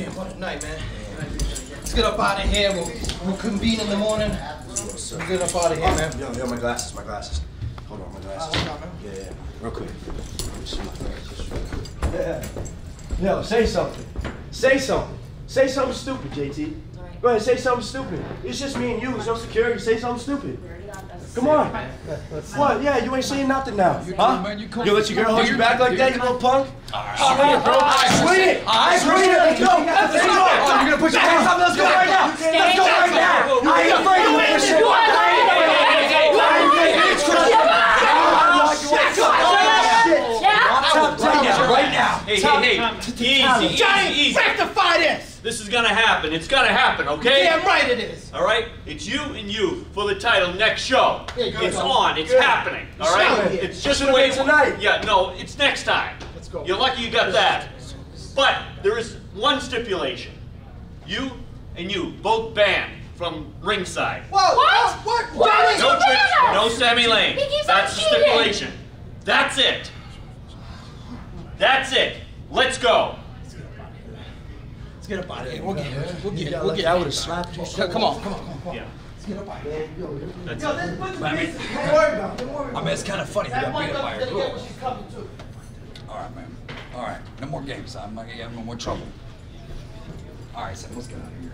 Yeah, what a night, man. Let's get up out of here. We'll, we'll convene in the morning. Let's get up out of here, man. Yo, yo, my glasses, my glasses. Hold on, my glasses. Oh, hold on, man. Yeah, yeah, real quick. Let me see my glasses. Yeah. Yo, say something. Say something. Say something stupid, JT. Alright. Go ahead, say something stupid. It's just me and you. There's no security. Say something stupid. We already got this. Come on. What? Yeah, you ain't saying nothing now. Huh? man, you cool. You let your girl hold you your back like that, you little punk? Swing it, bro. Swing it! Alright, Swing it! Let's go! Oh, you're gonna put your hands up? Let's go right now. Let's go right now! I ain't afraid of this shit! Right now, right now. Hey, hey, hey, easy, Johnny, easy, easy. rectify this! This is gonna happen. It's gonna happen, okay? Damn right it is. All right? It's you and you for the title next show. Yeah, good. It's on. It's Good. happening. All right? It's just Should've wait tonight. Yeah, no, it's next time. Let's go. You're lucky you got that. But there is one stipulation. You and you both banned from ringside. Whoa! What? What? What? Johnny! No Who tricks, no us? Sammi Lane. That's the stipulation. That's it. That's it. Let's go. Let's get up out of here. We'll get it. We'll get it. We'll like get I it. would have slapped you. Come on, come on, come on. Yeah. Let's get up out of here. That's Yo, it. this put the I mean- Don't worry about it. Don't worry I about mean, it. it's kind of funny. That got one beat up by gonna a get girl. what she's coming to. All right, man. No more games. I'm not getting no more trouble. All right, so let's get out of here.